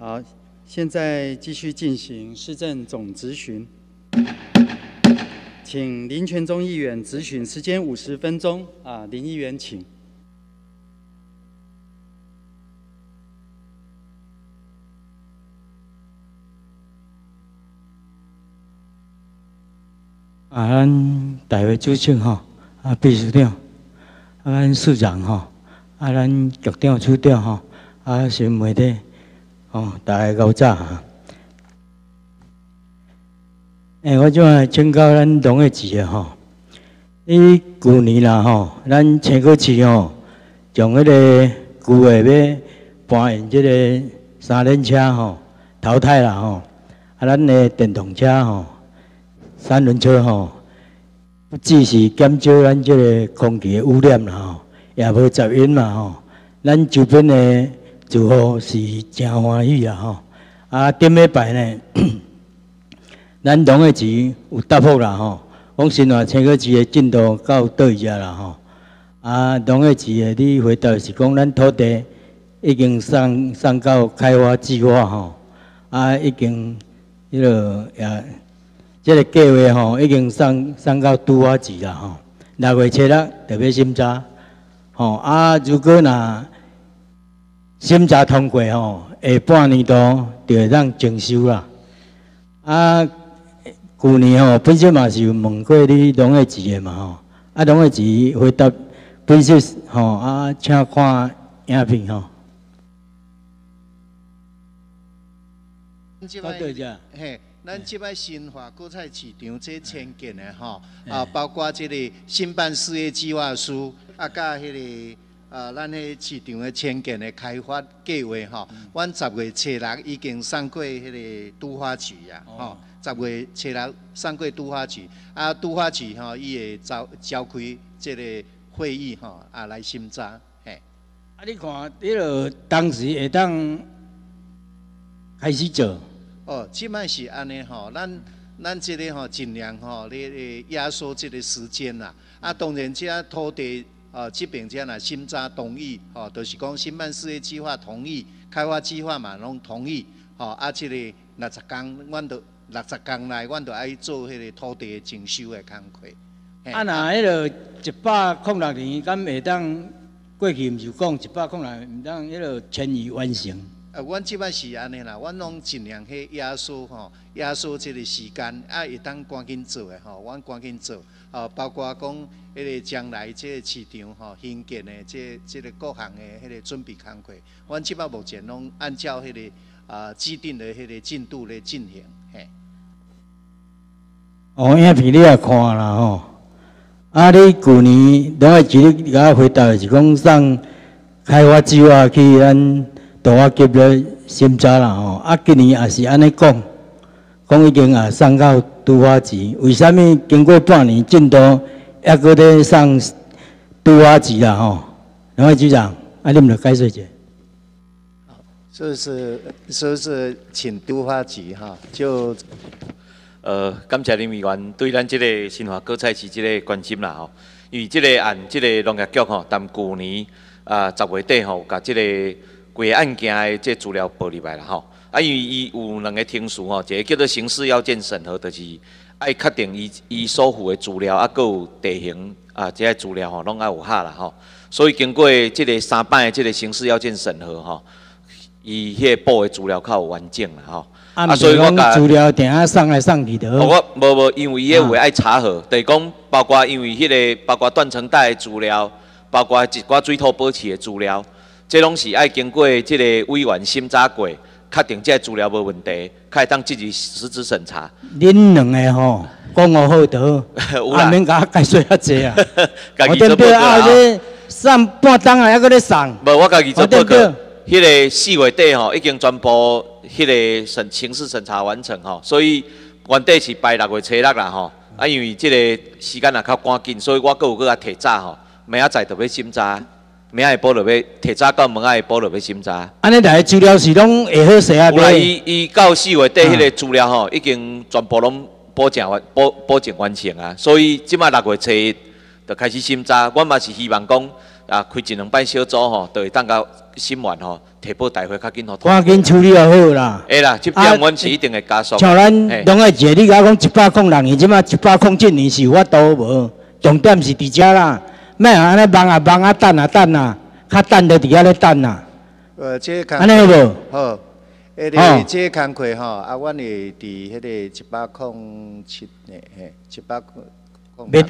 好，现在继续进行市政总咨询，请林权忠议员咨询，时间五十分钟。啊，林议员请。啊，咱大会主席吼，啊秘书长，啊咱市长吼，啊咱局长、处长吼，啊新媒体，哦，大家搞早哈。诶，我即下请教咱农业局啊吼，伊旧年啦吼，咱青果市吼，从迄个旧的要搬用即个三轮车吼，淘汰啦吼，啊咱的电动车吼。三轮车吼，不只是减少咱即个空气污染啦吼，也无噪音嘛吼。咱周边的就好是真欢喜啊吼。啊，顶礼拜呢，咱农业局有答复啦吼，讲新华青果市的进度到倒位遮啦吼。啊，农业局的你回答是讲，咱土地已经送送到开发计划吼，啊，已经迄落也。即个计划吼已经送送到都发局啦吼，六月七日特别审查，吼啊，如果若审查通过吼，下半年度就会当征收啦。啊，去年吼本身嘛是有问过你农业局的嘛吼，啊农业局回答本身吼啊，请看影片吼。好，对者，嘿。咱即摆新华果菜市场这迁建的吼，啊，包括即个新办事业计划书，啊，甲迄个啊，咱迄市场的迁建的开发计划吼，阮十月七六已经送过迄个都发局啊，吼，十月七六送过都发局，啊，都发局吼，伊会召召开即个会议吼，啊，来审查，嘿。啊，你看，迄个当时会当开始做。哦，即摆是安尼吼，咱咱即个吼尽量吼，咧压缩即个时间啦。啊，当然即个土地哦，即边即若审查同意，吼，就是讲新办事业计划同意，开发计划嘛拢同意，吼，啊，即个六十工，阮着六十工内，阮着爱做迄个土地征收的工课。啊，那迄个一百零六年，敢会当过去毋是讲一百零六年，毋当迄个迁移完成？啊，阮即摆是安尼啦，阮拢尽量去压缩吼，压缩即个时间，啊，会当赶紧做诶吼，阮赶紧做，啊，包括讲迄个将来即个市场吼兴建的，即即个各项的迄个准备工作，阮即摆目前拢按照迄个啊既定的迄个进度来进行，嘿。哦，影片你也看啦吼，啊，你去年拢会记你甲我回答是讲上开发计划去咱。都我急了审查啦吼，啊，今年也是安尼讲，讲已经啊送到都发局，为虾米经过半年进度还搁咧送都发局啦吼？两位局长，啊，你们来解释一下。好，这是说是请都花局哈，就呃，感谢林委员对咱这个新华果菜市这个关心啦吼，因为这个按这个农业局吼，当去年啊十月底吼，甲这个。规案件的这资料报入来了吼，啊，因为伊有两个程序吼，一个叫做刑事要件审核，就是爱确定伊伊所附的资料，啊，佮有地形啊，这些资料吼，拢爱有下啦吼。所以经过即个三摆的这个刑事要件审核吼，伊迄个报的资料较有完整啦吼。啊，所以我甲资料定下送来送去的。我无无，因为伊个话爱查核，就是讲包括因为迄个包括断层带的资料，包括一寡水土保持的资料。这拢是爱经过即个委员审查过，确定这资料无问题，才会当进行实质审查。恁两个吼，讲我好得，啊免甲我解释遐济啊。我顶边啊咧上半当啊，还搁咧送。无，我家己做报告。迄个四月底吼，已经全部迄个审刑事审查完成吼，所以原底是拜六月初六啦吼。啊，因为这个时间也较赶紧，所以我阁有搁较提早吼，明仔载特别审查。明仔下晡落要提早到明仔下晡落要审查。安尼台资料是拢会好势啊？有啦，伊伊到四月底迄个资料吼，已经全部拢保证完保保证完成啊。所以即摆六月初一就开始审查。我嘛是希望讲啊开一两摆小组吼，就会当到审完吼，提报大会较紧吼。赶紧处理就好啦。会啦，即点阮是一定会加速。像咱拢爱姐，你甲我讲一百空人，伊即摆一百空七年是有法度无？重点是伫遮啦，莫安尼忙啊忙啊等啊等啊，较等就伫遐咧等啊。呃，这安尼好无？好。诶，你这工课吼，啊，阮会伫迄个一百空七年，嘿，一百空空未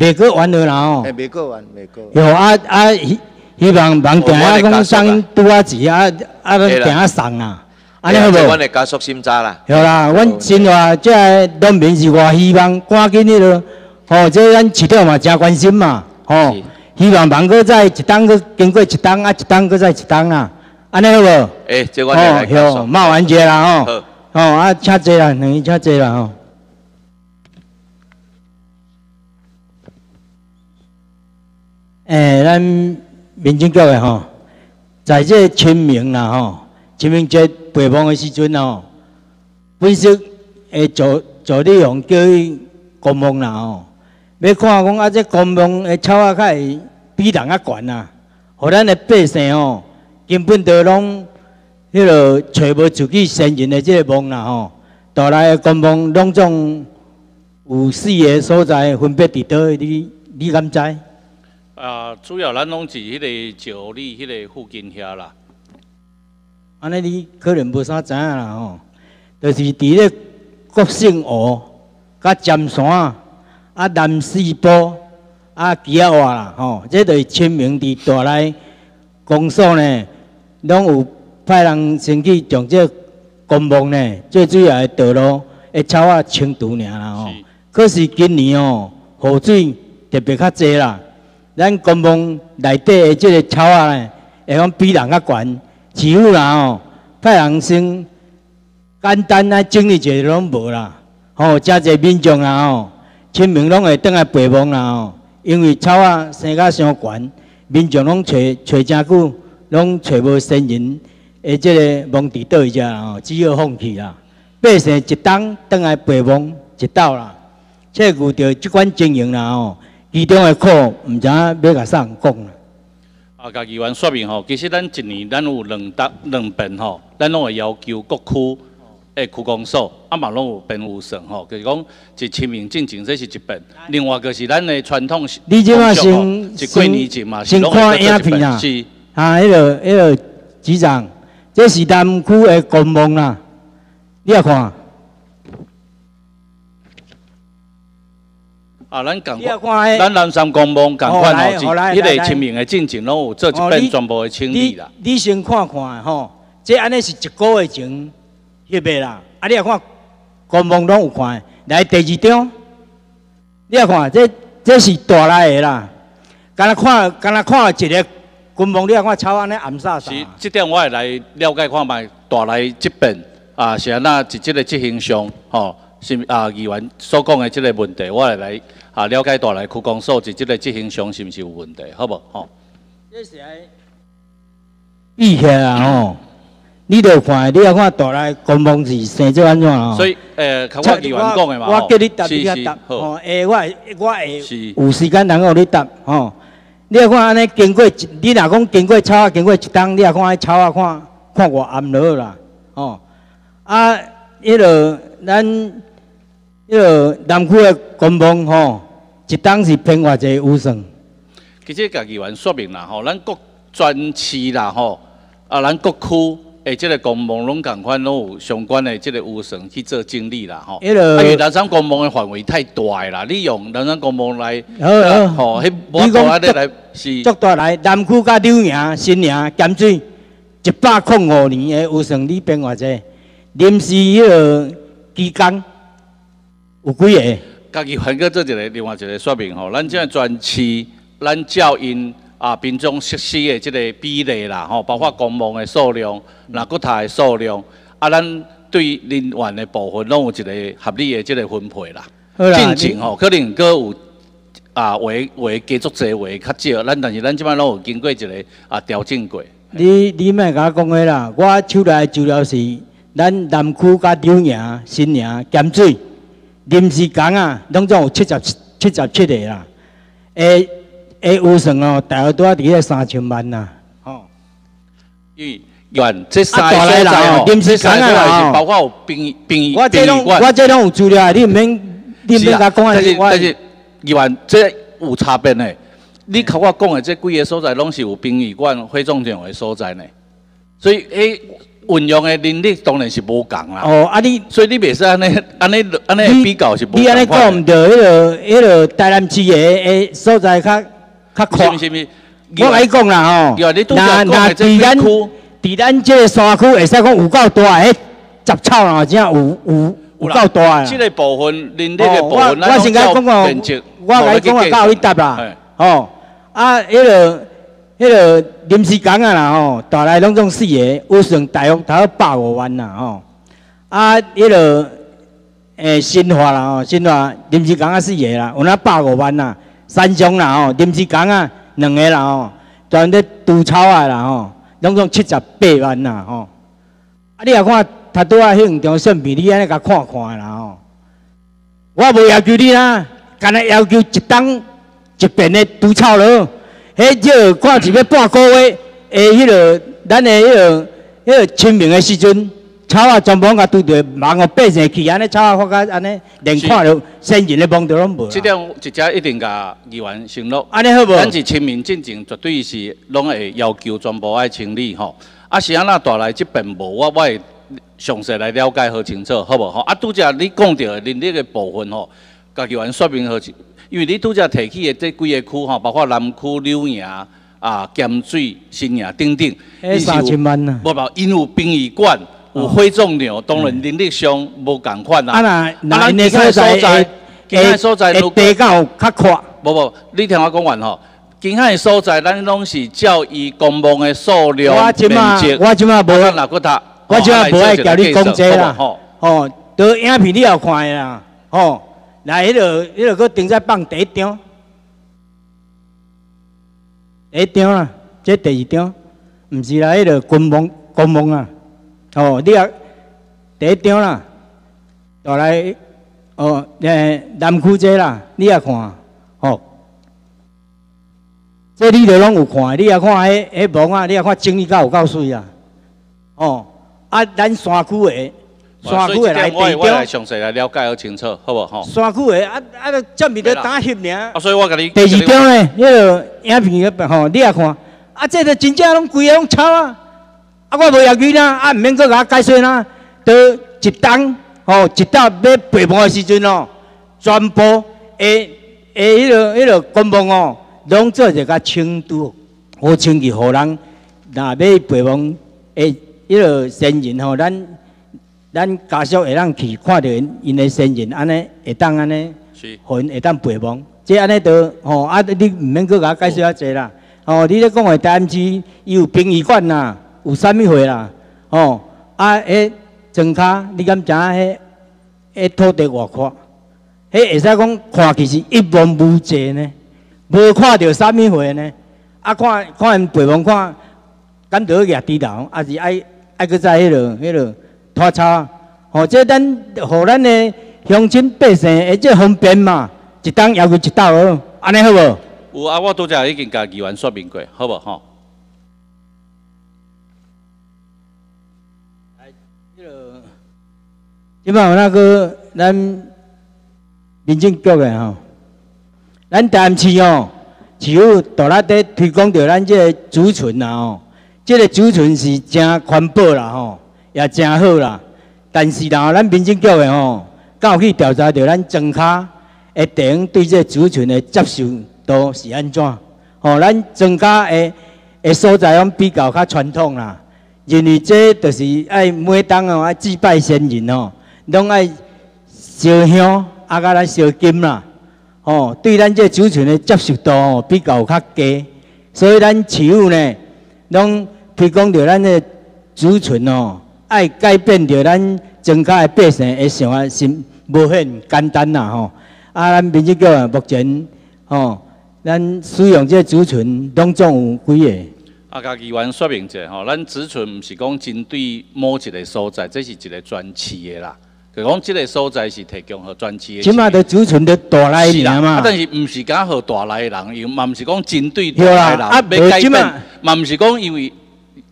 未过完了啦吼。诶，未过完，未过。有啊啊，希希望忙定啊讲送拄啊钱啊啊，定啊送啊，安尼好无？阮会加速心查啦。有啦，阮新话即个农民是偌希望赶紧迄落，吼，即咱市场嘛真关心嘛，吼，希望望过再一档个经过一档啊，一档个再一档啊。安尼好无？诶，这我来介绍。骂完结啦吼。好。吼啊，请坐啦，两位请坐啦吼。诶，咱民政局诶吼，在这清明啦吼，清明节备忘诶时阵吼，本身诶做做内容叫伊公墓啦吼，要看讲啊，这公墓诶草啊，较会比人较悬啊，互咱的百姓哦。根本都拢迄落找无自己先人的这个墓啦吼，倒来的公墓拢总有四个所在，分别伫倒，你你敢知？啊，主要咱拢是迄个石里迄个附近遐啦。安尼你可能无啥知影啦吼，就是伫咧国姓湖、甲尖山、啊南四坡、啊基仔话啦吼，这就是清明伫倒来公所呢。拢有派人先去从这公墓呢，最主要的道路会草啊清除尔啦吼。可是今年哦，雨水特别较济啦，咱公墓内底的即个草啊呢，会讲比人较悬，只有啦吼，派人先简单啊整理一下拢无啦。吼，真侪民众啊吼，清明拢会倒来陪墓啦吼，因为草啊生甲伤悬，民众拢找找真久。拢找无先人，诶，即个墓地倒一只啦吼，只好放弃啦。百姓一当倒来陪墓一道啦，即遇到即款经营啦吼，其中诶苦，毋知影要甲啥人讲啦。啊，家己员说明吼，其实咱一年咱有两搭两遍吼，咱拢会要求各区诶区公所啊嘛拢有编有算吼，就是讲一清明进前这是一遍，另外就是咱的传统你即马先一过年前嘛，先看影片啦。啊，迄个、迄个局长，这是南区的公墓啦，你也看。啊，咱讲，咱南山公墓共款吼，迄个清明的进前拢有做一遍全部的清理啦。你先看看吼，这安尼是一个月前翕的啦。啊，你也看官方拢有看。来第二张，你也看，这这是大来的啦。敢若看，敢若看一个。军方你啊看草安尼暗杀啥？是，这点我会来了解看卖，大来这边啊是安那，是这个执行上吼，是啊议员所讲的即个问题，我会来啊了解大来区公所是这个执行上是毋是有问题，好无吼？这是爱意起啊吼，你著看，你啊看大来公墓是生做安怎啊？所以呃，看我议员讲的嘛我叫你答，你啊答，吼，诶，我我会有时间能够你答，吼。你看安尼经过，你若讲经过草啊，经过一冬，你也看草啊，看看我暗落啦，吼，啊，迄落咱迄落南区的公墓吼，一冬是偏偌济有算。其实家己员说明啦吼，咱各专区啦吼，啊，咱各区。诶，即个公墓拢共款拢有相关的即个有算去做经理啦，吼。因为南山公墓的范围太大啦，你用南山公墓来，吼，迄无大咧来是。足大来，南区甲柳营、新营、咸水，一百零五年的有算你变偌济，临时迄个期间有几个？家己换个做一个另外一个说明吼，咱即个专区，咱照因。啊，民众设施的这个比例啦，吼，包括公墓的数量、那骨塔的数量，啊，咱对人员的部分拢有一个合理的这个分配啦。进前吼，可能搁有啊，话话加足侪，话较少，咱但是咱即摆拢有经过一个啊调整过。你你莫甲我讲个啦，我手内资料是咱南区甲柳营、新营、咸水临时工啊，拢总有七十七十七个啦。诶。诶有算哦，大约拄啊伫咧三千万呐，吼。因为院这三啊个所在哦，临时这三个工啊哦所在是包括有殡殡我这拢殡仪馆我这拢有资料的，你毋免你毋是啊免甲讲啊，但是我但是议员这有差别呢。你甲我讲的这几个所在，拢是有殡仪馆、火葬场的所在呢。所以，诶，运用的能力当然是无共啦。哦，啊你所以你袂使安尼、安尼、安尼比较是无你安尼。讲毋对，迄个迄个台南市的诶所在较较是宽毋。是是？我甲你讲啦吼，对啊你拄则讲的这伫咱伫咱这个山区，会使讲有够大，迄杂草啦，真有有有够大啦。这个部分，能力的部分，我先甲你讲哦面积，我甲你讲啊，到有你答啦。吼，啊，迄个迄个临时工啊啦吼，大概拢总四个，有算大约大约百五万啦吼。啊，迄个诶新华啦吼，新华临时工啊四个啦，有那百五万啦。三雄啦吼，临时工啊两个啦吼，全咧除草啊啦吼，拢总七十八万啦吼。啊，你若看头拄啊迄两张相片，你安尼甲看看啦吼。我无要求你啦，干那要求一档一遍的除草咯。迄少看一要半个月，诶，迄个咱的迄个迄个清明的时阵，草啊全部拢甲拄着，忙个百姓去，安尼草啊发甲安尼，连看着先人的望着拢无这啦。点一只一定甲议员承诺。安尼好无？咱是清明进前，绝对是拢会要求全部爱清理吼。啊是安那带来这边无，我我会详细来了解好清楚，好无吼？啊拄则你讲到的能力的部分吼，甲议员说明好清，因为你拄则提起的这几个区吼，包括南区、柳营啊、咸水、新营等等，迄三千万呐。无无，因有殡仪馆，有火葬场，当然能力上无共款啊啦。那那咱因的所在会其他的所在会如果地较较阔。无无，你听我讲完吼。今海的所在，咱拢是照伊公墓的数量、我即马面积。我即马无，法若搁读，我即马无爱交你讲这啦。吼，哦，都影片你也有看的啦。吼，来迄个迄个搁顶在放第一张，第一张啦，这第二张，毋是啦，迄个公墓公墓啊。哦，你也第一张啦，再来哦，诶，南区这啦，你也看，哦。这你都拢有看，你也看迄迄墓啊，你也看整理到有够水啊。哦，啊，咱山区的，山区的来我第一来详细来了解好清楚，好无吼？山区的啊啊，都证明在打翕尔啊，。所以我甲你第二张呢，迄个影片个吼，你也看，啊，这个真正拢规个拢抄啊，啊，我无要求啦，啊，毋免阁甲我解说啦，到一档吼，一到要陪墓的时阵哦，全部诶诶，迄落迄落公墓哦，拢做一个清除，好清气，互人若要陪墓诶，迄落先人吼，咱咱家属会当去看着因因的先人，安尼会当安尼。是互因会当陪亡，即安尼都吼啊，你毋免阁甲我解释遐济啦。吼，你咧讲的台南市伊有殡仪馆啦，有啥物货啦？吼啊，迄庄卡，你敢知影迄迄土地偌阔？迄会使讲看起是一望无际呢，无看到啥物货呢？啊，看看因陪亡看，敢着去举低头，还是爱爱搁在迄落迄落拖草啊？吼，这咱互咱的。乡亲百姓会即方便嘛，一档要求一道哦，安尼好无？有啊，我拄则已经甲议员说明过，好无吼？即摆有那个咱民政局的吼，咱台南市哦，只有大力在推广着咱即个祖群啦吼，即、个祖群是诚环保啦吼，也诚好啦。但是啦，咱民政局的吼，敢有去调查着咱庄卡的地方对这个族群的接受度是安怎？吼、咱庄卡的的所在拢比较较传统啦，因为这就是爱每当哦爱祭拜先人哦，拢爱烧香啊，甲咱烧金啦。哦，对咱这族群的接受度比较较低，所以咱市府呢，拢提供着咱的族群哦，爱改变着咱增加的百姓的生活是无限简单啦吼。啊，咱民政局啊，目前吼，咱使用这族群拢总有几个。啊，甲议员说明者吼，咱植村毋是讲针对某一个所在，这是一个专区的啦，就讲即个所在是提供互专区的。即马都储存着大来是啦，尔嘛啊，，但是毋是讲互大来的人又，嘛毋是讲针对大来的人啊要改变嘛毋是讲因为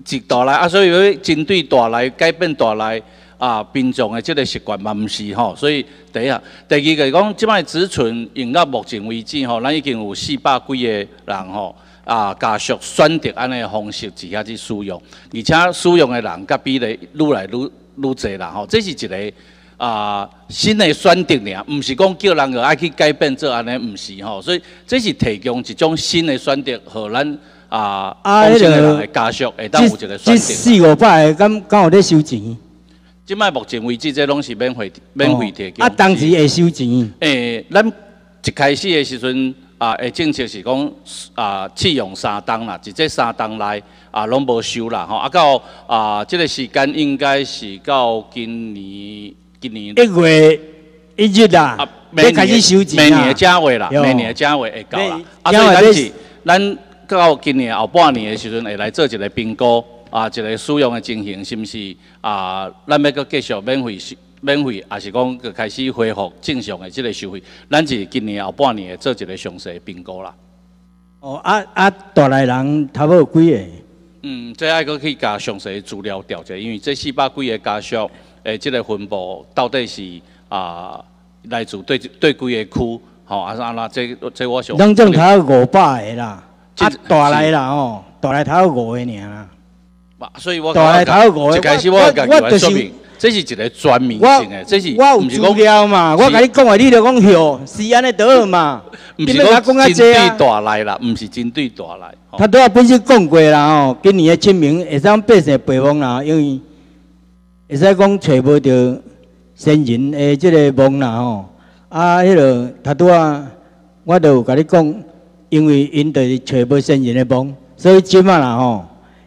一大来啊，所以要针对大来改变大来啊民众的即个习惯嘛毋是吼，所以第一啊，第二个是讲即摆植存用到目前为止吼，咱已经有四百几个人吼。啊，家属选择安尼的方式之下去使用，而且使用的人甲比例愈来愈愈侪啦吼，这是一个啊、新的选择尔，毋是讲叫人个爱去改变做安尼，毋是吼，所以这是提供一种新的选择，互咱啊啊往生的迄个人的家属会当有一个选择。这四五百个敢敢有咧收钱？即摆目前为止，这拢是免费免费提供。啊，当时会收钱。诶，咱一开始的时阵啊，诶，政策是讲啊，试用三档啦，伫这三档内啊，拢无收啦吼。啊，到啊，即、个时间应该是到今年今年一月一日啦啊，，要开始收钱明年的啦。正月啦，对明年的正月会到啦。啊，所以咱是咱到今年后半年的时阵，会来做一个评估啊，一个使用的情形是毋是啊，咱要搁继续免费收免费，还是讲搁开始恢复正常的即个收费？咱是今年后半年会做一个详细的评估啦。哦，啊啊，大来人差不多有几个？嗯，这爱搁去加详细的资料调查，因为这四百几个家属，诶，即个分布到底是啊来自对对几个区，吼、啊安那这这我想。拢总头五百个啦，这啊大来啦吼，大来头五个尔啦。嘛，所以我大来头五个一开始我我甲我就是议员说明，这是一个全面性的，这是我有资毋是讲料嘛，我是甲你讲话，你就讲诺，是安尼倒好嘛。毋是讲针对大来啦，毋是针对大来。吼他都要本身讲过啦吼，今年的清明会使让百姓陪风啦，因为会使讲找无着先人的即个梦啦吼。啊，迄落他拄啊，我都有甲你讲，因为因着是找无先人的梦，所以即马啦吼，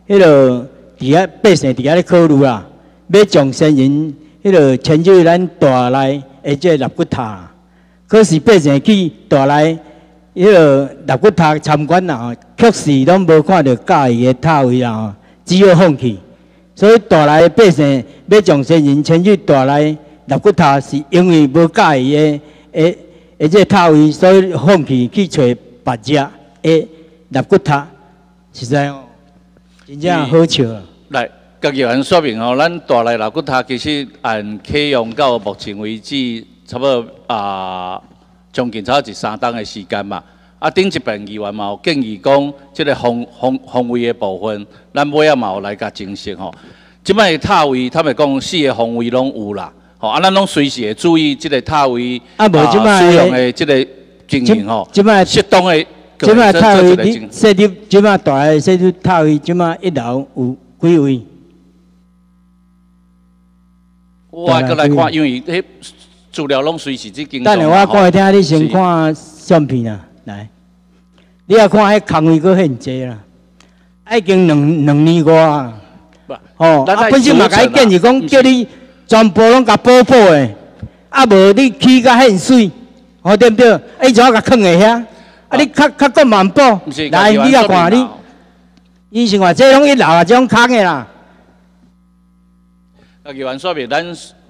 迄落伫遐百姓伫遐咧考虑啦，要将先人迄落迁入咱大内的即个肋骨塔。可是百姓去大内。迄个肋骨塔参观啦，吼，确实拢无看到介意的塔位啦，吼，只好放弃。所以大来的百姓要将先人迁去大来肋骨塔，是因为无介意的诶诶这个塔位，所以放弃去找别家的肋骨塔，实在哦，真正好笑啊！来，甲议员说明哦，咱大来肋骨塔其实按启用到目前为止，差不多啊，将近差不多一三档的时间嘛。啊，顶一遍议员嘛有建议讲，即个防防防卫的部分，咱尾仔嘛有来甲证实吼。即摆的塔位，他们讲四个防卫拢有啦，吼啊，咱拢随时会注意即个塔位啊无即摆的使用的即个情形吼，即摆适当的即摆塔位你设立，即摆大来设立塔位，即摆一楼有几位？我过来看，因为迄资料拢随时即经等下我讲来听，你先看相片啊，来，你也看迄空位佫很济啦，已经两两年外啊，不哦，啊本身嘛甲伊建议讲，叫你全部拢甲补补的，啊无你起甲很水，哦对不对？啊，伊怎甲囥在遐？啊你较较够慢补，来你甲看你，伊是话这拢一老啊，这种空的啦，啊，议员说明，咱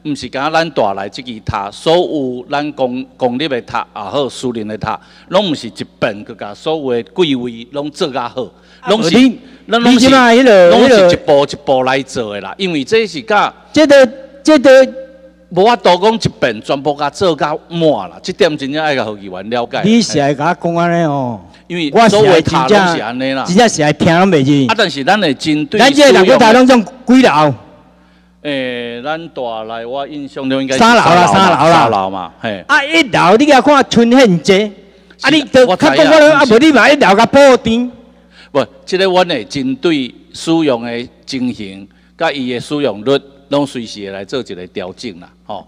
毋是讲咱带来即支塔，所有咱公公立的塔也好，私人的塔，拢毋是一遍去甲所有的贵位拢做较好，拢是拢是即摆迄落拢是一步一步来做的啦，因为这是甲这个这个。无法度讲一遍全部甲做较满啦，即点真正爱甲好议员了解。你是爱甲我讲安尼哦，因为我所有塔拢是安尼，啦，真正是爱听拢袂入啊，。但是咱会针对咱这个两个塔拢种几楼？诶，咱大来我印象中应该是三楼啦三楼啦三楼嘛，嘿。啊，一楼你甲看春很济，啊，你都我知影较讲我啊，不是无你嘛一楼甲补丁。不，即、个阮会针对使用的情形，甲伊的使用率，拢随时会来做一个调整啦，吼、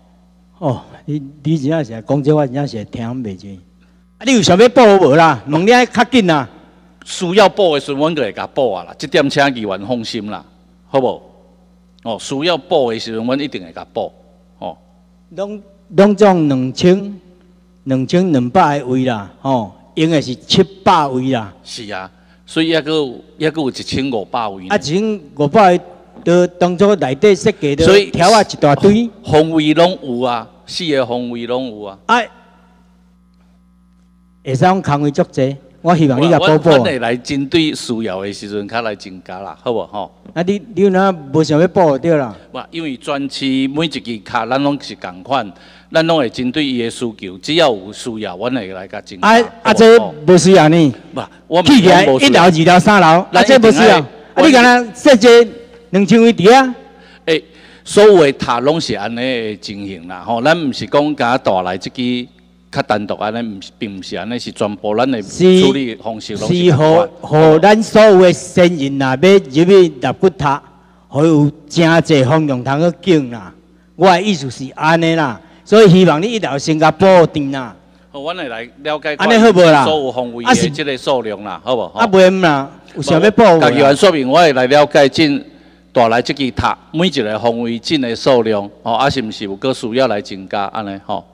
哦，你你真正是讲这，我真正是听袂入。啊，你有想要补无啦？问你爱较紧啦。需要补的时阵，阮就会甲补啊啦，即点请议员放心啦，好无？哦，需要补的时阵，阮一定会甲补，哦，拢拢总两千、两千两百个位啦，哦，用的是七百位啦。是啊，所以抑个有抑个有一千五百位啊，一千五百个就当初内底设计的所以条啊一大堆，方位拢有啊，四个方位拢有啊。啊，会使讲空位足济，我希望你甲补补我。会来针对需要的时阵，较来增加啦，好无吼？啊，你你有哪无想要补就对啦。哇，因为专区每一支卡，咱拢是共款，咱拢会针对伊的需求，只要有需要，阮会来甲增加。啊好啊，这不需要呢。不，我起起来我无需要一楼、二楼、三楼，啊，咱这无需要。啊，你敢若设计两千位伫啊？诶，所有的塔拢是安尼的情形啦，吼，咱毋是讲甲带来即支较单独安尼，毋是并毋是安尼，是全部咱的是处理方式拢是是互共款。互咱所有的先人啊，要入去立骨塔，互有真侪方向通去景啦。我的意思是安尼啦，所以希望你一定要先甲补定啦。好，阮来来了解安尼好无啦所有方位的即个数量啦，好无？啊，袂毋啦，有啥要补无家己啦原说明，我会来了解进带来即支塔每一个方位进的数量，哦，啊是毋是有个需要来增加安尼吼？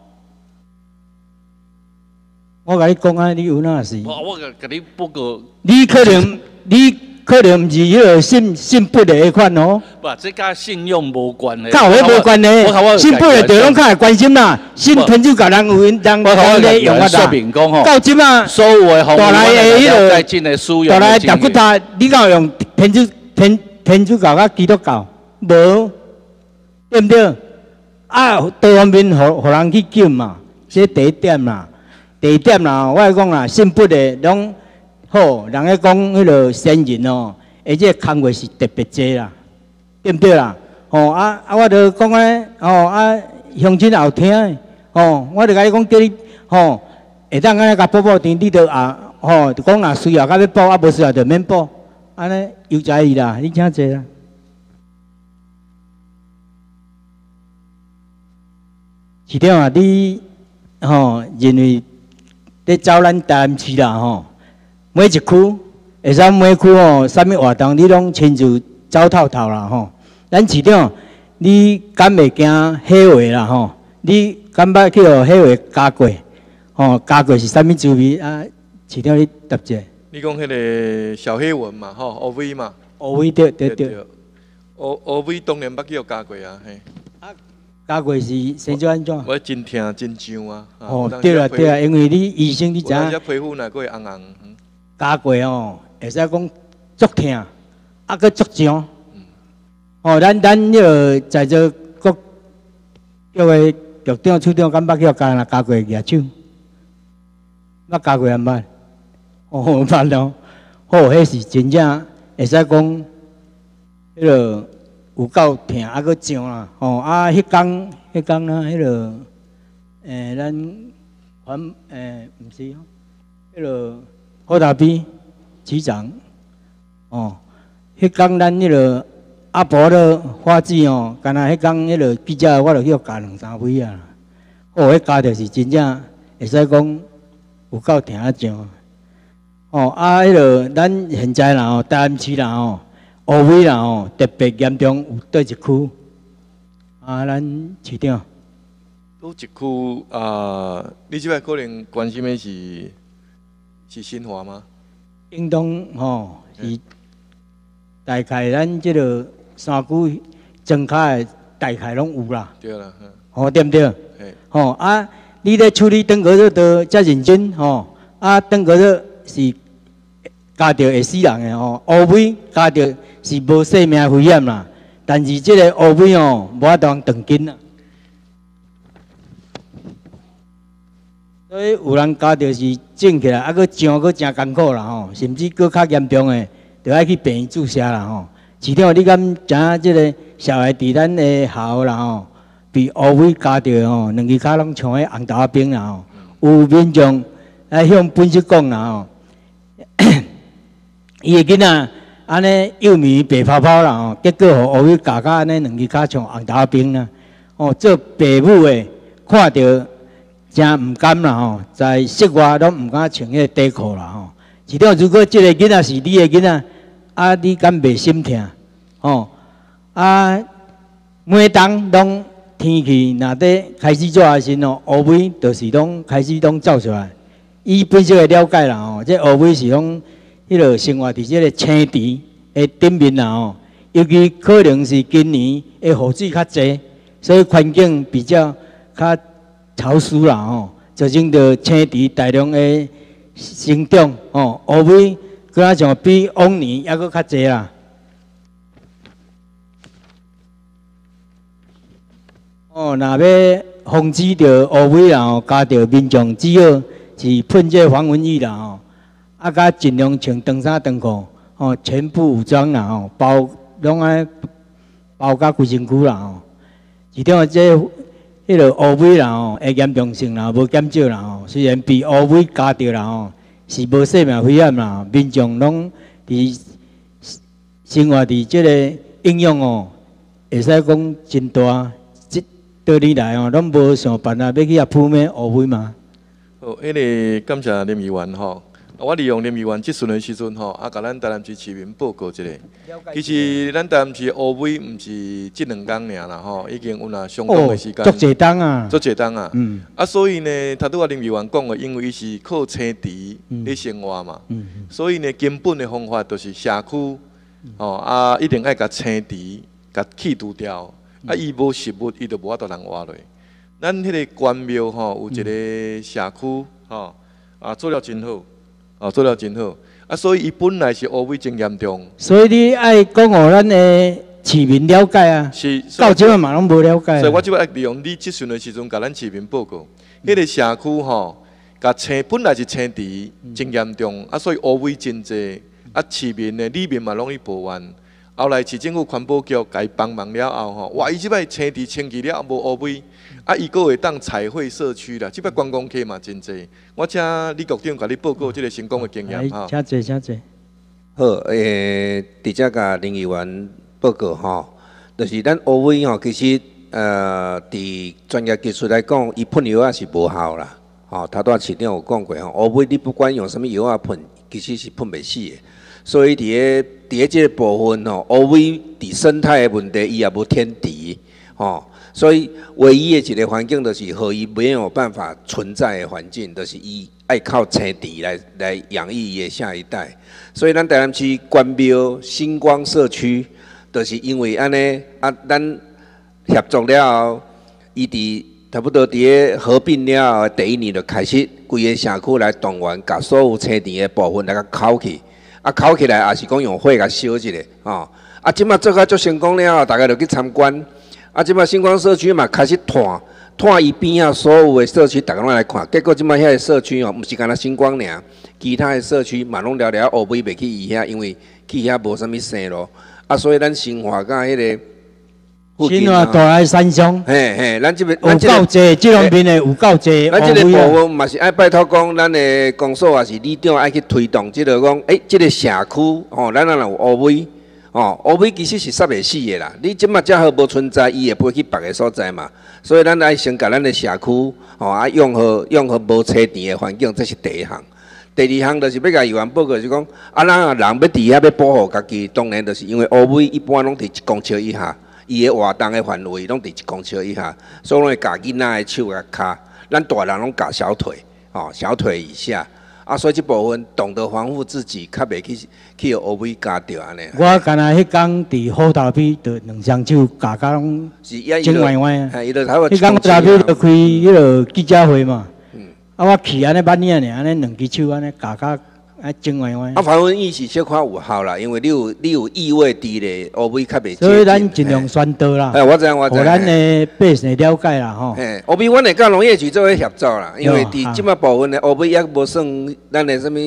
我甲你讲啊，你有哪事？我我甲甲你报告，你可能你可能毋是迄个信信不的迄款哦。不，这甲信用无关的。甲有迄无关我头我呢，信不的就拢较会关心啦，信天主教人有因人我头我人咧用说用法啦。明讲吼，到即啊，所有的方位大来的我迄个来了解进的使用大来的经验。你敢有用天主天天主教甲基督教？无，对毋对？啊，多方面互互人去救嘛，这第一点啦。第二点啦，我来讲啦，信佛的拢好，人咧讲迄个先人哦，而且工课是特别济啦，对毋对啦？吼啊啊，我著讲咧，吼啊，乡亲也有听的，吼，我著甲你讲，叫你吼，会当安尼甲补补甜，你著啊，吼，就讲若需要甲要补，啊无需要就免补，安尼有在意啦，你请坐啦。市长啊，你吼认为咧走咱台南市啦吼，每一区会使每区吼，啥物活动你拢亲自走透透啦吼。咱市长，你敢袂惊火话啦吼？你敢捌去互火话加过？吼，加过是啥物滋味啊？市长你答者。你讲迄个小黑文嘛，吼，O V 嘛，OV 对对对，，O O V 当然捌去互加过啊，嘿，加过是生做安怎？我真疼真痒啊。啊哦，对啦对啦，，因为你医生你知影皮肤若过红红，嗯加过哦，会使讲足疼，啊佮足痒。哦，咱咱迄个在这各各位局长、处长，敢捌去互加若加过举手？捌加过啊捌？哦，捌咯。好，迄是真正会使讲，迄个有够疼，啊佮痒啦。哦，啊，迄工迄工啊，迄个诶，咱环诶，毋是，迄个好大边局长，哦，迄工咱迄个阿婆的花枝哦，干那迄工迄个记者，我著去互加两三尾啊。哦，迄加着是真正会使讲有够疼啊种。哦，啊，迄个咱现在啦吼，台南市啦吼，乌尾啦吼，特别严重有倒一区。啊，咱市长，都一区啊，你即摆可能关心的是是新华吗？应当吼是大概咱即个三区庄卡的大概拢有啦，对啦，嗯吼对毋对？嘿，吼啊，你咧处理登革热都遮认真吼，啊登革热是加着会死人诶吼，乌尾加着是无生命危险啦，但是即个乌尾哦，无法度当断根啦。所以有人加着是种起来，啊，佮上佮真艰苦啦吼，甚至佮较严重的，着爱去病院注射啦吼。市长，你敢知影即个小孩伫咱的校啦吼，被乌尾加着吼，两只骹拢像迄红豆仔冰啦吼，有民众来向本室讲啦吼，伊的囡仔安尼幼面白泡泡啦吼，结果互乌尾加甲安尼两只骹像红豆仔冰啦，哦，做爸母的看着。真毋甘啦吼，在室外拢毋敢穿迄个底裤啦吼。市长，如果即个囡仔是你的囡仔，啊，你敢袂心疼？吼、啊，每当拢天气若底开始热的时候，乌龟就是拢开始拢走出来。伊本身的了解啦吼，这乌龟是拢迄落生活伫即个青池的顶面啦吼，尤其可能是今年的雨水较济，所以环境比较较潮湿啦吼，造成着青池大量的生长吼，乌龟搁较像比往年还搁较济啦。哦，若要防止着乌龟啦吼，加着民众只要是喷这防蚊液啦吼，啊，甲尽量穿长衫长裤，吼，全部武装啦吼，包拢爱包甲规身躯啦吼。一点啊，这迄个乌龟啦吼，会严重性啦，无减少啦吼。虽然被乌龟咬着啦吼，是无生命危险啦，民众拢伫生活伫即个应用哦，会使讲真大。即多年来哦，拢无想办啊要去遐扑灭乌龟嘛。好，迄个感谢林议员吼。我利用林议员咨询的时阵吼，啊，甲咱台南市市民报告一下。其实咱台南市乌尾毋是即两工尔啦吼，已经有若相当的时间。足济冬啊！足济冬啊！嗯。啊，所以呢，头拄啊林议员讲的，因为伊是靠青池咧生活嘛，嗯所以呢，根本的方法就是社区哦啊，一定爱甲青池甲去除掉。啊，伊无食物，伊就无法度人活落。咱迄个官庙吼，有一个社区吼，啊，做了真好，啊，做了真好。啊，所以伊本来是乌龟真严重。所以你爱讲互咱的市民了解啊。是。到即个嘛拢无了解。所以我即摆爱利用你咨询的时阵，甲咱市民报告，迄个社区吼，甲青本来是青池真严重，啊，所以乌龟真济，啊，市民的里面嘛拢去报案。后来市政府环保局甲伊帮忙了后吼，哇！伊即摆青地清起了无乌龟，啊，伊阁会当彩绘社区啦。即摆观光客嘛真济，我请李局长甲你报告即个成功的经验哈。请坐，请坐。好，诶，直接甲林议员报告吼，就是咱乌龟吼，其实呃，伫专业技术来讲，伊喷药也是无效啦。吼，头拄市长有讲过吼，乌龟你不管用什么药啊喷，其实是喷袂死的。所以伫个伫个即个部分吼，乌龟伫生态的问题伊也无天敌吼，所以唯一的一个环境就是互伊没有办法存在的环境，就是伊爱靠青地来来养育伊的下一代。所以咱台南区关庙星光社区，就是因为安尼啊，咱合作了后，伊伫差不多伫合并了后第一年就开始规个社区来动员，甲所有青地的部分来甲扣去。啊，烤起来也是讲用火甲烧一下，吼。啊，即马做甲足成功了后，大家就去参观。啊，即摆星光社区嘛开始探，探伊边啊所有的社区，逐个拢来看。结果即摆遐个社区哦，毋是干那星光尔，其他的社区嘛拢了了乌龟袂去伊遐，因为去遐无啥物生咯。啊，所以咱生活甲迄个。新华大爱山上，嘿嘿，咱这边有够济，这方面的有够济。咱这个部分嘛是爱拜托讲，咱的公所也是里长爱去推动，即个讲，诶，即个社区吼，咱若有乌龟，哦，乌龟其实是杀袂死的啦。你即马只好无存在，伊也不会去别个所在嘛。所以咱来先甲咱的社区，吼啊，用好用好无车电的环境，这是第一项。第二项就是要甲议员报告，是讲，啊，咱人要伫遐要保护家己，当然就是因为乌龟一般拢伫一公尺以下。伊的活动的范围拢伫一公尺以下，所以拢会夹囡仔的手甲脚，咱大人拢夹小腿，吼小腿以下。啊，所以这部分懂得防护自己，较袂去去乌龟夹着安尼。我刚才迄工伫虎头边，就两双手夹甲拢真歪歪啊！迄工虎头边就开迄个记者会嘛，啊，我去安尼半年尔，安尼两只手安尼夹甲。啊，真歪歪！啊，防蚊液是小可有效啦，因为你有你有异味滴咧，乌龟较袂。所以咱尽量宣导啦。哎，我知我知。互咱的百姓了解啦，吼。嘿，乌龟，阮会甲农业局做伙合作啦，因为伫即马部分的乌龟也无算咱的什么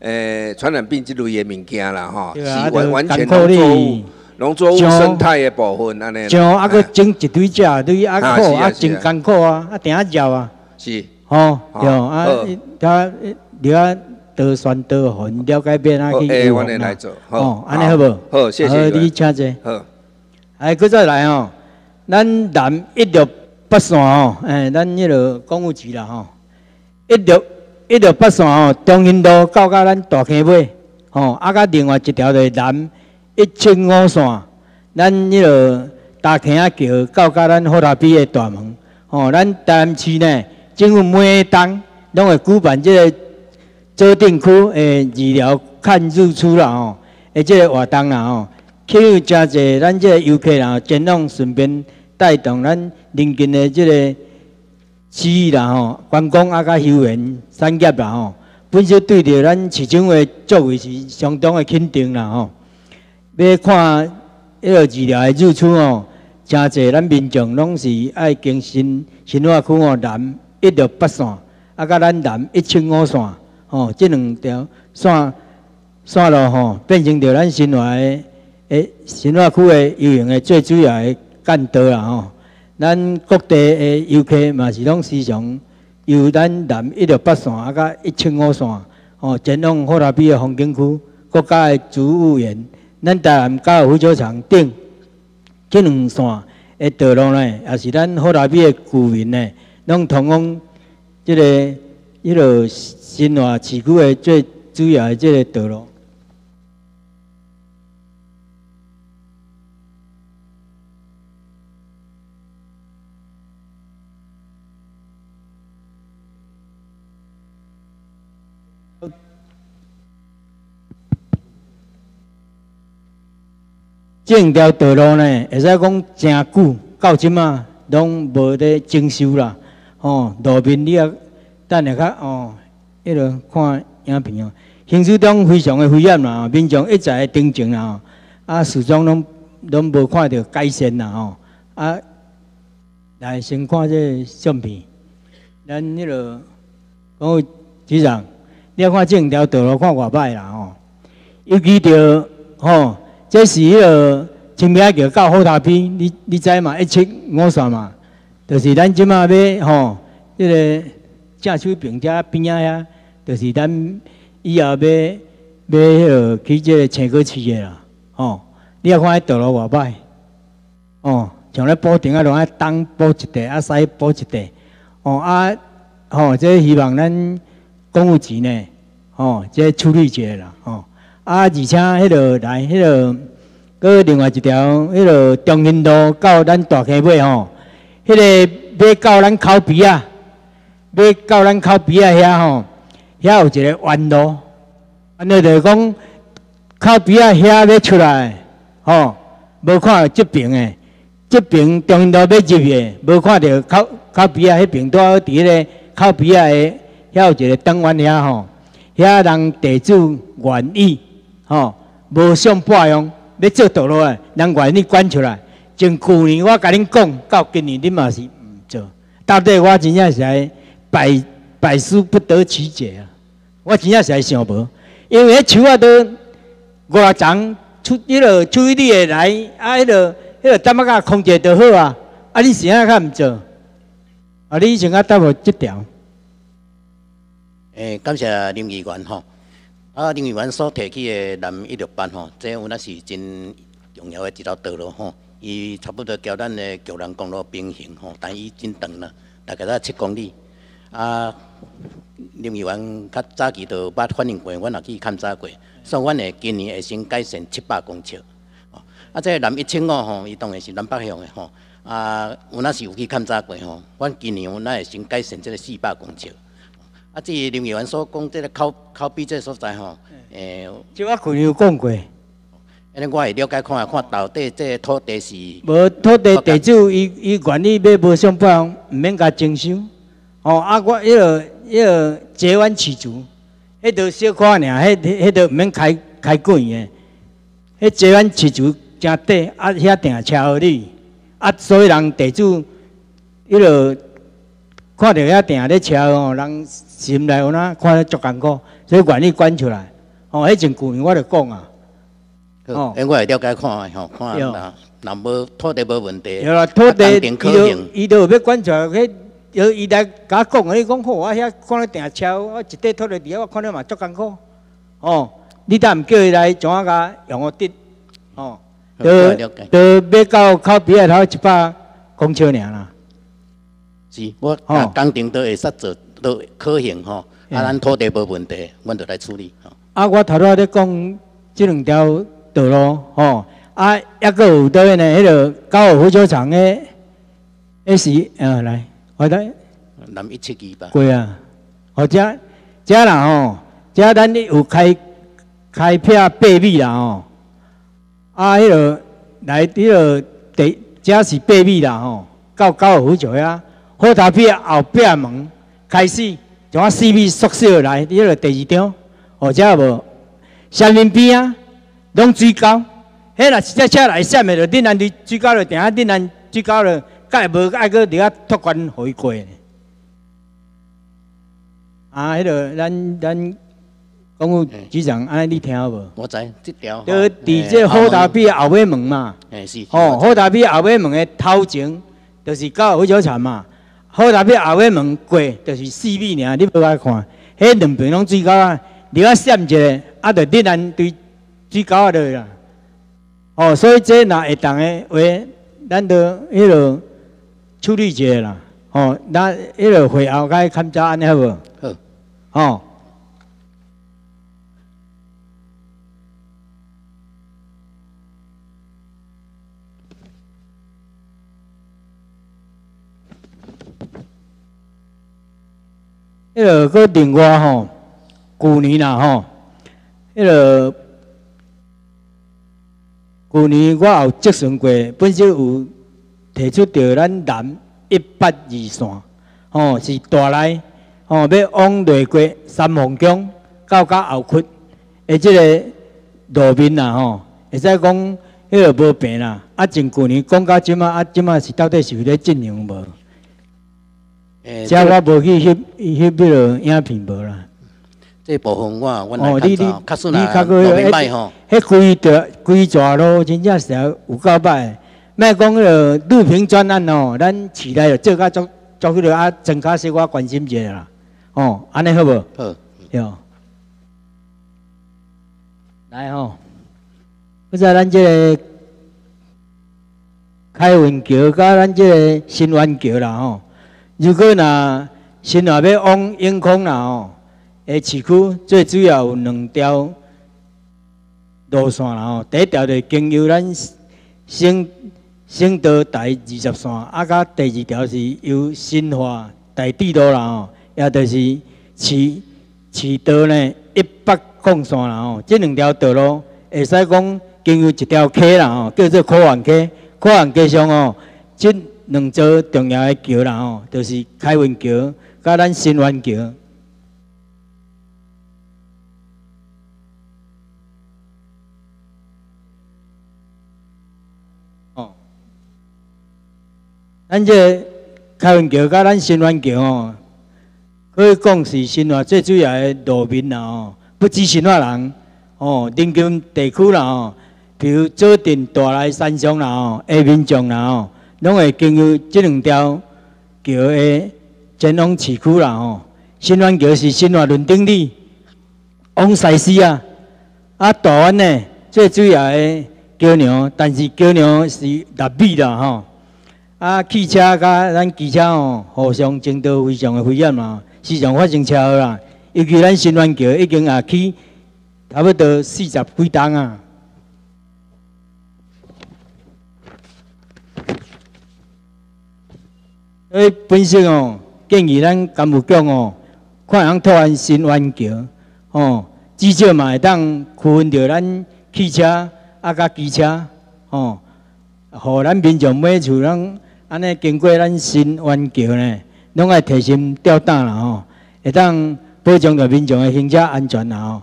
诶传染病之类的物件啦，吼。是完完全农作物、农作物生态的部分安尼。像啊，佮种一堆只对啊苦啊，真艰苦啊，啊，顶下鸟啊。是。吼，对啊，他你啊。多宣导，互因了解变啊去预防嘛。哦，安尼好无？好，谢谢。你请坐。好。哎，搁再来哦。咱南一六八线哦，哎，咱迄个公务局啦吼。一六一六八线哦，中兴路到甲咱大坑尾，吼，啊，甲另外一条就是南一千五线，咱迄个大坑啊桥到甲咱虎头边的大门，吼，咱台南市呢，政府每当拢会举办即个。做定区诶，治疗看日出啦吼，诶，即个活动啦吼，吸引真济咱这个游客啦，前往顺便带动咱邻近的这个区域啦吼，观光啊甲休闲产业啦吼，本身对着咱市政的作为是相当的肯定啦吼。要看迄个治疗的日出哦，真济咱民众拢是爱更新新华区哦南一六八线，啊甲咱南一七五线，吼，这两条线线路吼，变成着咱新华的诶新华区诶游泳诶最主要诶干道啦吼。咱各地诶游客嘛是拢时常由咱南一六八线啊甲一七五线，吼，前往好大比诶风景区，国家诶植物园。咱台南高尔夫球场顶这两线诶道路呢，也是咱好大比诶居民呢，拢通往这个、迄个新华市区的最主要的即个道路。这条道路呢，会使讲真久，到即啊，拢无咧征收啦。哦，路面你啊，等下较哦，迄落看影片哦，行驶中非常的危险啦，民众一再定情啦，啊，始终拢拢无看到改善啦，吼，啊，来先看这相片，咱迄落讲局长，你要看这条道路看偌歹啦，吼，尤其着吼。这是迄个清明桥到好大边，你你知嘛？一七五三嘛，就是咱即马要吼，迄个正手平遮边仔遐，就是咱以后要要迄个去即个青果市个啦，吼。你要看迄道路偌歹，哦，像咧补丁啊，拢爱东补一地，啊西补一地，哦啊，吼，这希望咱公务局呢，吼，这处理者啦，吼。啊，而且迄落来，迄落，搁另外一条，迄落中兴路到咱大溪尾吼，迄个要到咱口鼻啊，要到咱口边啊遐吼，遐有一个弯路，安尼就是讲口边啊遐要出来，吼，无看这边诶，这边中兴路要入去，无看到口口边啊迄边拄好伫咧口边啊诶，遐有一个灯弯遐吼，遐人地主愿意。哦，无上半样要做道路诶，人愿意管出来。从去年我甲恁讲，到今年恁嘛是毋做。到底我真正是百百思不得其解啊！我真正是爱想无，因为迄树啊都外长出迄落注意力会来，啊迄落迄落点仔甲空气就好啊。啊你现在较毋做，啊你现在答无即条。诶，感谢林议员吼。啊，林议员所提起的南一六班吼，这有那是真重要的一条道路吼，伊差不多交咱的桥南公路平行吼，但伊真长啦，大概才七公里。啊，林议员较早期都捌反映过，阮也去勘察过，所以阮会今年会先改善七百公尺。啊，这南一千五吼，伊当然是南北向的吼。啊，有那是有去勘察过吼，阮今年阮会先改善即个四百公尺。啊，至于林议员所讲，即个考考比这所在吼，诶，即我去年有讲过，安尼我会了解看下，看到底这土地是无土地地主伊伊愿意买无上半，毋免甲征收。哦，啊，我迄个迄个接湾起足，迄条小块尔，迄迄条毋免开开贵诶。迄接湾起足真短，啊，遐订车互你，啊，所以人地主迄个。看到遐订咧车哦，人心内有哪看咧足艰苦，所以愿意管出来。哦，迄前旧年我就讲啊，哦，我会了解看吼，看若若无土地无问题，有啦，土地伊就伊就要管出来，迄有伊来甲我讲，伊讲好，我遐看咧订车，我一地伫遐，我看咧嘛足艰苦。哦，你但毋叫伊来怎啊甲用我滴？哦，都都要到靠边仔头一百公尺尔啦。是，我工程都会使做，都可行吼。啊，咱土地无问题，阮就来处理。啊，我头拄咧讲即两条道路吼，啊，抑个有倒呢，迄个高尔夫球场诶，迄是啊来，我睇。南一七二吧。贵啊，或者遮啦吼，遮咱有开开票八米啦吼，啊，迄个来迄个第，遮是八米啦吼，到高尔夫球遐，火塔壁后壁门开始，从啊四米缩小来，迄个第二张，或者无，下面边啊，拢水高，迄若是只车来闪的，就恁安伫水高了，定下恁安水高了，会无爱搁伫遐托管回过。啊，迄个咱咱公务局长，安尼你听无？我知，即条。就伫这好大壁后尾门嘛。诶，是。哦，好大壁后尾门的头前，就是到火车站嘛。好大壁后尾门过，就是四米尔，你无爱看。迄两边拢水沟啊，你啊闪一个，啊，就你咱对水沟啊落啦。哦，所以这若会当的话，咱就迄落处理一下啦。哦，那迄落会后该勘察安尼好无？哦，迄个个另外吼，旧年啦吼，迄个旧年我有接询过，本身有提出着咱南一八二线，吼是大来。哦，要往内过三凤宫到甲后窟，诶，即个路面啦吼，会使讲迄个无平啦。啊，前旧年讲到即马，啊，即马是到底是有咧进行无？诶，即我无去翕翕迄个影片无啦。这部分我我来看查，确实啦，路面歹吼。迄规条规条路真正是有够歹。莫讲迄个路平专案哦，咱市内就做甲做做迄个啊，增加些我关心者啦。哦，安尼好无？好，哟。来吼，不知咱即个开运桥甲咱即个新湾桥啦吼。如果若新华要往永康啦吼，诶市区最主要有两条路线啦吼。第一条就经由咱省省道台二十线，啊，甲第二条是由新华台地路啦吼。也就是市市道呢一百公线啦吼，这两条道路会使讲经由一条溪啦吼，叫做科湾溪。科湾溪上哦，这两座重要的桥啦吼，就是开运桥甲咱新湾桥。咱这开运桥甲咱新湾桥哦。可以讲是新华最主要的路面啦吼，不止新华人哦，邻近地区啦吼，比如左镇大来山上啦吼，下民众啦吼，拢会经由这两条桥的前往市区啦吼。新华桥是新华轮顶里往西西啊，啊大湾呢最主要的桥梁，但是桥梁是六米啦吼，啊汽车甲咱机车吼互相争夺非常的危险嘛。时常发生车祸啦，尤其咱新湾桥已经也起差不多四十几栋啊。所以本身哦，建议咱干部局哦，看通拓宽新湾桥哦，至少嘛会当区分着咱汽车啊甲机车哦，互咱民众买厝咱安尼经过咱新湾桥呢。拢爱提心吊胆啦吼，会当保障着民众的行车安全啦吼。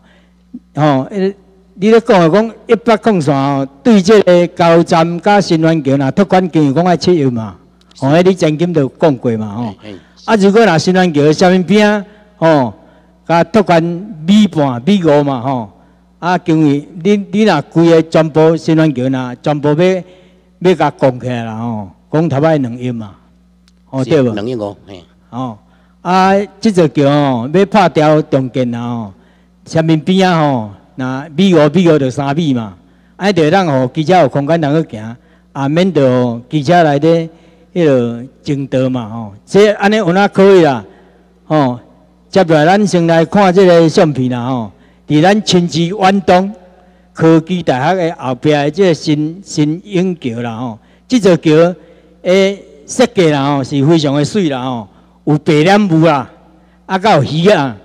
吼，你咧讲诶讲一百公线吼，对这个高站甲新湾桥呐，托管建议讲爱切入嘛。吼，迄你曾经都讲过嘛吼。啊，如果若新湾桥下面边吼，甲托管米半米五嘛吼。啊，因为你你若规个全部新湾桥呐，全部要要甲讲起来啦吼，讲头摆两音嘛。哦，对无？两音五，嘿。哦，啊，即座桥哦，要拍掉中间啦吼，下面边啊吼，那米五米五就三米嘛，啊，着让吼机车有空间通去行，啊，免得机车内底迄个争道嘛吼，这安尼有哪可以啦？吼，接落来咱先来看即个相片啦吼，伫咱亲自湾东科技大学的后壁的即个新新英桥啦吼，即座桥诶。设计啦吼是非常的水啦吼，有白鲢鱼啦，啊，佮有鱼啊，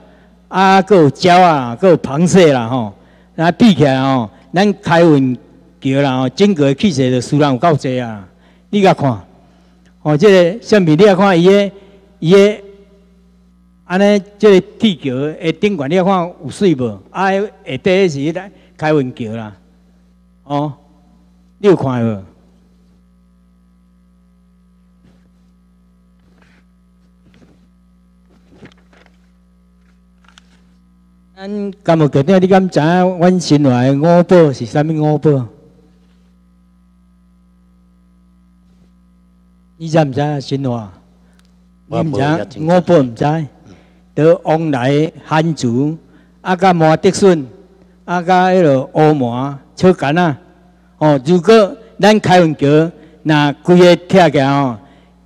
啊，佮有鸟啊，佮有螃蟹啦吼，那比起来吼，咱开运桥啦吼，整个气势就输人有够济啊！你甲看，哦，即个相片你甲看伊个伊个安尼，即个铁桥诶顶悬你看有水无？啊，下底是咧开运桥啦，哦，你有看无？咱干物决定？你敢知影？阮新来五宝是啥物五宝？你知毋知啊？新华？你毋知？五宝毋知？得往来汉族，啊，甲麻竹笋，啊，甲迄落乌麻草干啊。哦，如果咱开运桥，那规个拆起来哦，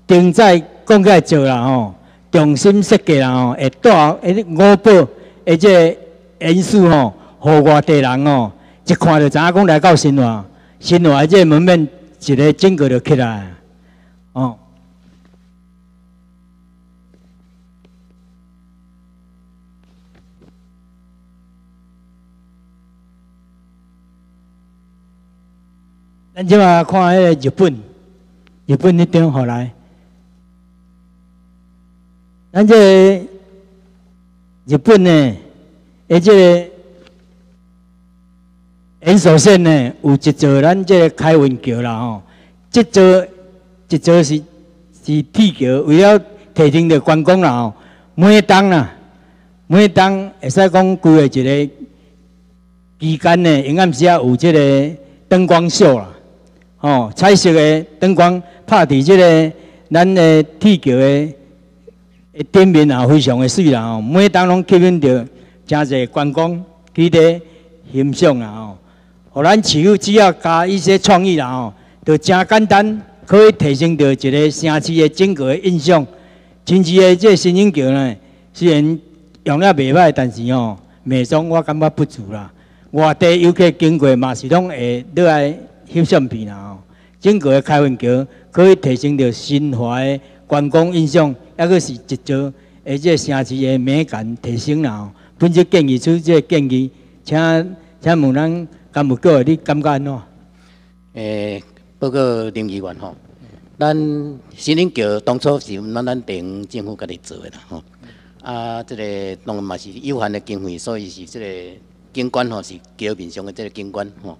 顶在讲起来做啦吼，重新设计啦吼，会带迄五宝。而且因素吼，互外地人哦，一看就知影讲来到新华，新华这门面一个整个就起来，哦。咱即马看迄个日本，日本迄张好来，咱这。日本呢，而且延寿线呢，有一座咱这个开运桥啦吼，这座一座是是铁桥，为了提升着观光啦吼，每当啦，每当会使讲规划一个期间呢，永暗时啊有这个灯光秀啦，吼，彩色的灯光拍伫这个咱的铁桥的。店面啊非常的水啦吼，每当拢吸引着真侪观光去咧欣赏啊吼。互咱市友只要加一些创意啦吼，就真简单，可以提升着一个城市的整个的印象。近期的这新英桥呢，虽然用了袂歹，但是吼，美妆我感觉不足啦。外地游客经过嘛是拢会落来翕相片啦吼。整个的开运桥可以提升着新华的观光印象。抑个是一座，而且城市的美感提升了吼。本只建议出这建议，请请问咱干部各位，你感觉安怎？诶，报告林议员吼，咱新林桥当初是咱咱地方政府家己做的啦吼。啊，这个当然嘛是有限的经费，所以是这个景观吼是桥面上的这个景观吼。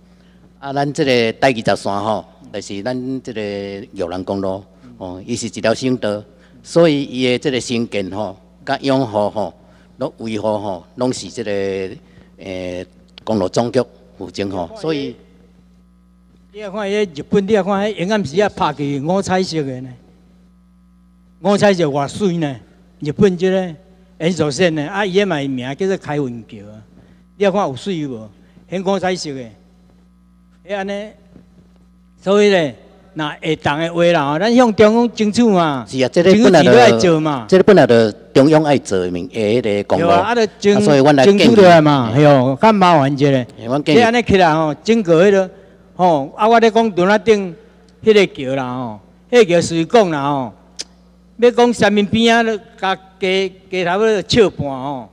啊，咱这个第二十线吼，就是咱这个玉兰公路哦，伊是一条省道。所以伊的这个新建吼，甲养护吼，拢为何吼，拢是这个诶公路总局负责吼。所以，你看迄日本，你看迄沿岸时啊拍起五彩色的呢，五彩色偌水呢。日本这个延寿线呢，啊伊个嘛名叫做开运桥啊。你看有水无？迄五彩色的，迄安尼，所以咧。那会当的话啦，咱向中央争取嘛，是啊，这个本来就，这个本来就中央爱做明下个公路，啊，所以阮来争取来嘛，哎呦，较麻烦一个。你安尼起来吼，整个迄个吼，啊，我咧讲墩仔顶迄个桥啦吼，迄个桥随讲啦吼，要讲三面边啊，加加加差不多笑半吼，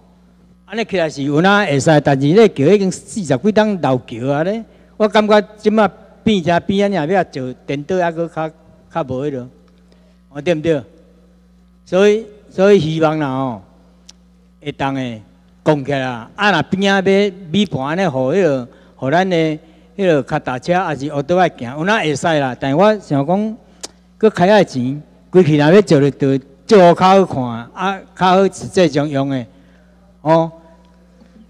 安尼起来是有哪会使，但是迄个桥已经四十几栋老桥啊咧，我感觉即马。边只边仔也要做电灯，还佫较较无迄咯，哦对毋对？所以所以希望啦吼，会当诶讲起来，啊若变啊要米盘安尼，互迄个，互咱诶迄个脚踏车，还是学倒来行，有那会使啦？但我想讲，佫开下钱，规气若要做咧，就做较好看，啊较好实际上用诶，哦。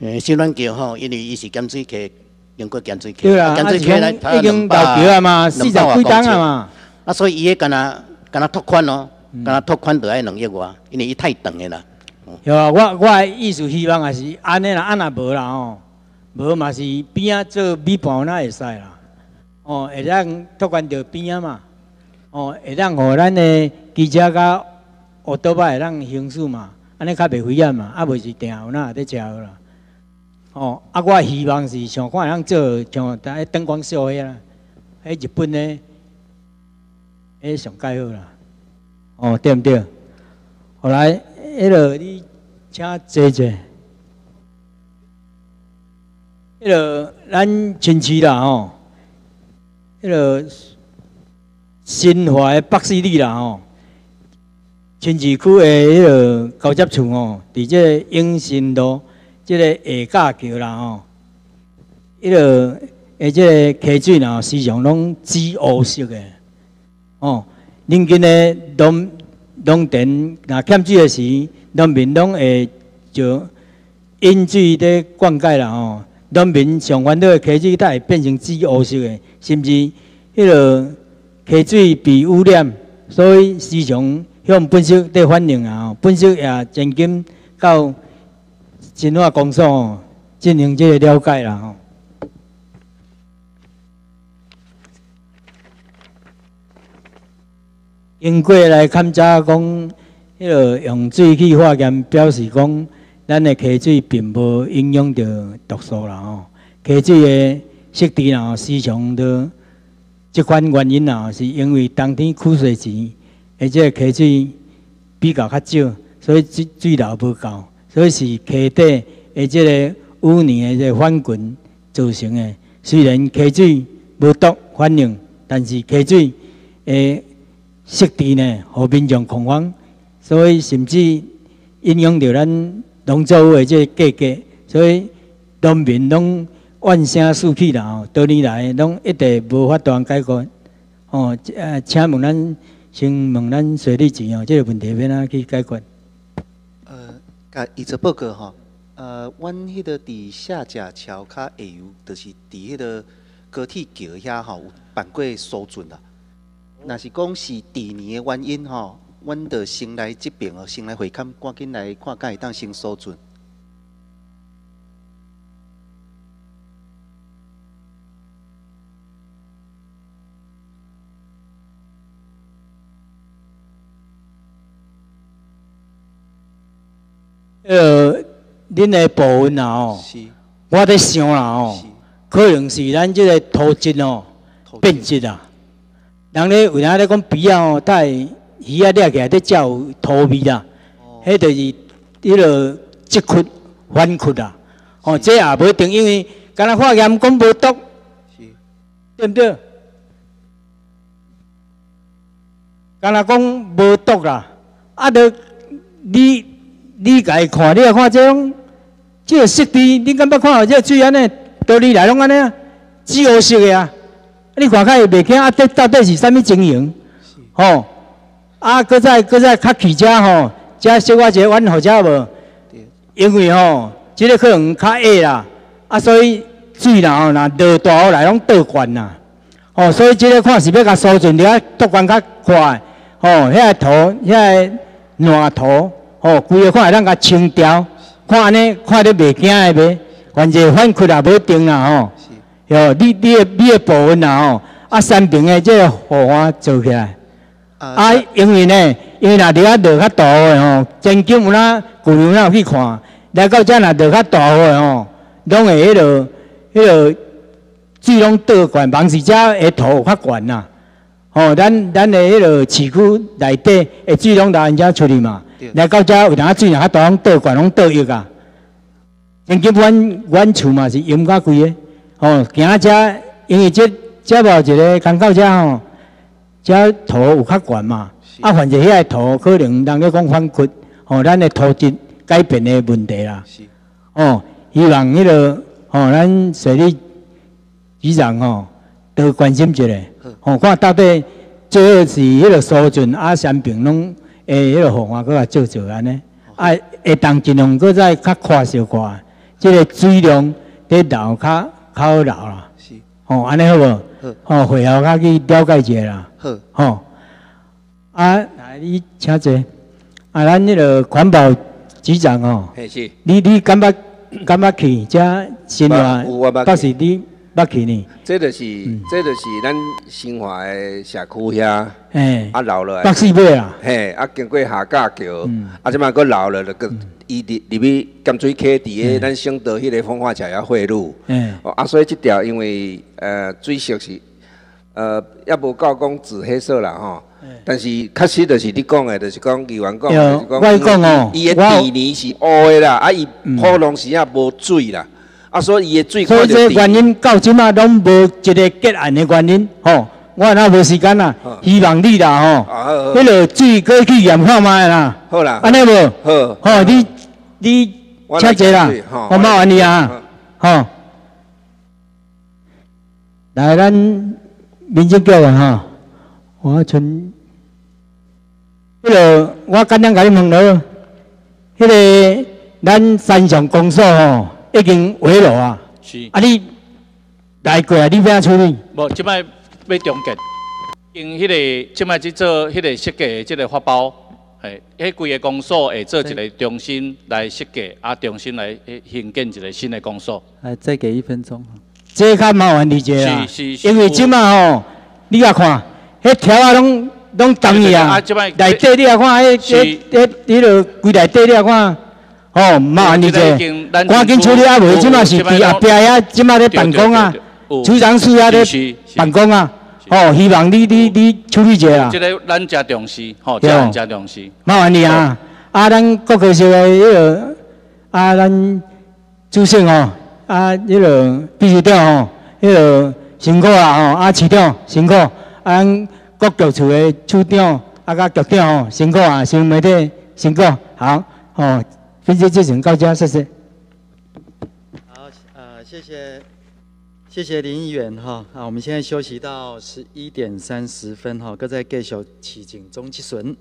诶，新乱桥吼，因为伊是减水溪。用过咸水溪，咸水溪来已经到桥啊嘛，四十几档啊嘛。啊，所以伊个敢若敢若拓宽咯，敢若拓宽得爱两亿外，因为伊太长个啦。有啊，我我的意思希望也是安尼啦，安若无啦吼，无嘛是边啊做米盘那会使啦。哦，会当拓宽着边啊嘛。哦，会当互咱的机车甲奥多巴会当行驶嘛，安尼较袂危险嘛，啊袂是定有哪在食啦。哦，啊，我希望是想看人做像在灯光秀迄啦，迄日本的，迄上介好啦。哦，对毋对？后来，迄落你请坐坐。迄落咱亲戚啦吼，迄个新华的北势里啦吼，亲治区的迄个交接处吼，伫即永新路即个下架桥啦吼，迄个诶即个溪水啦，时常拢紫乌色的，哦，临近的农农田若欠水的时，农民拢会就引水咧灌溉啦吼。农民上烦恼的溪水，它会变成紫乌色的，甚至迄个溪水被污染，所以时常向本色伫反映啊。本色也真紧到新华公所进行这个了解啦吼。经过来勘查讲，迄个用水去化验，表示讲。咱的溪水并无影响到毒素啦吼，溪水的湿地啦，时常的即款原因啦，是因为冬天枯水期，而且溪水比较较少，所以水水流无够，所以是溪底而且个污泥的这翻滚造成的。虽然溪水无毒反应，但是溪水的湿地呢，和民众恐慌，所以甚至影响到咱。农作物的这价格，所以农民拢怨声四起啦吼，多年来拢一直无法度解决。哦，呃，请问咱先问咱水利局哦，这个问题要哪去解决？啊，伊只报告吼，呃，阮迄个伫下甲桥较下游，就是伫迄个高铁桥遐吼，有办过搜准啦。若是讲是第二的原因吼。阮着先来这边哦，先来会勘，赶紧来看，敢会当先搜准。呃，恁的部分啊哦，我在想啦哦，可能是咱这个土质哦变质啊。人咧为哪咧讲比啊哦，带。鱼啊，掠起来，才有土味啦。迄就是迄落积窟、反窟啦。哦，这也无一定，因为敢若化验讲无毒，对不对？敢若讲无毒啦，啊，着你你家看，你来看这种，这个湿地，你敢捌看到这水安尼？道理来拢安尼啊，紫黑色的啊。你看看袂惊啊，这到底是啥物情形？吼？啊，搁再搁再较起遮吼，遮小我一个弯好遮无？因为吼，即个可能较矮啦，啊，所以水啦吼，若落大雨来拢倒灌啦，吼，所以即个看是要甲疏浚，了倒灌较快，吼，遐个土，遐个烂土，吼，规个看会当甲清掉，看安尼看得袂惊的袂？反正反窟也无定啦吼，哟，你你的你的部分啦吼，啊，山平的这个河岸做起来。啊，因为呢，因为若伫遐落较大雨吼，真紧有哪旧年有去看，来到遮若落较大雨吼，拢会迄落迄落水拢倒灌，望是遮会土较悬呐。吼，咱咱的迄落市区内底的水拢从遮出去嘛，来到遮有当水若较大，拢倒灌拢倒溢啊。真紧阮阮厝嘛是淹甲规个，吼，行遮因为这遮无一个刚到遮吼。遮土有较悬嘛，啊，反正遐个土可能人咧讲反骨，吼，咱的土质改变的问题啦。是。哦，希望迄个，吼，咱水利局长吼多关心一下，吼，看到底最好是迄个苏俊啊，三平拢诶，迄个方法搁较做做安尼，啊，会当尽量搁再较快小快，即个水量伫流较较好流啦。是。吼，安尼好无？好。哦，会后较去了解一下啦。好，啊，来你请坐。啊，咱迄个环保局长哦，是。你你敢捌敢捌去遮新华？不是你捌去呢？这就是这就是咱新华的社区遐。嘿，啊老了。北四尾啊。嘿，啊经过下架桥，啊即摆佫老了，个伊伫入去咸水溪伫个咱省道迄个风化桥遐汇入。嗯。啊，所以即条因为呃水色是。呃，也无够讲紫黑色啦吼，但是确实就是你讲的，就是讲议员讲，就是讲，伊的地泥是乌的啦，啊伊普通时啊无水啦，啊，所以伊的水所以这原因到即马拢无一个结案的原因，吼，我那无时间啦，希望你啦，吼，迄个水过去验看卖啦，好啦，安尼无？好，吼，你你请坐啦，我麻烦你啊，吼，来咱民政局啊，吼，我像，迄个我简单甲你问咯，迄个咱山上公所吼。已经毁了啊！是啊，你来过啊？你要安处理？无，即摆要重建，用迄个即摆去做迄个设计的即个发包，嘿，迄几个公所会做一个重新来设计，啊，重新来兴建一个新的公所。来，再给一分钟。这较麻烦理解啊，是是因为即摆吼，你啊看，迄条啊拢拢同意啊，内底你啊看，迄迄迄迄个规内底你啊看。哦，麻烦你者，赶紧处理啊！无，即马是伫后壁遐，即马咧办公啊，处长室啊咧办公啊。哦，希望你你你处理者啊。即个咱真重视，吼，真真重视。麻烦你啊！啊，咱各个社个迄个啊，咱主席哦，啊，迄个秘书长哦，迄个辛苦啦吼，啊，市长辛苦，啊，咱各局处的处长啊，甲局长哦，辛苦啊，新闻媒体辛苦，好，哦。分析就请告家，谢谢。好，呃，谢谢，谢谢林议员哈。啊，我们现在休息到十一点三十分哈，各在各小起劲中之巡。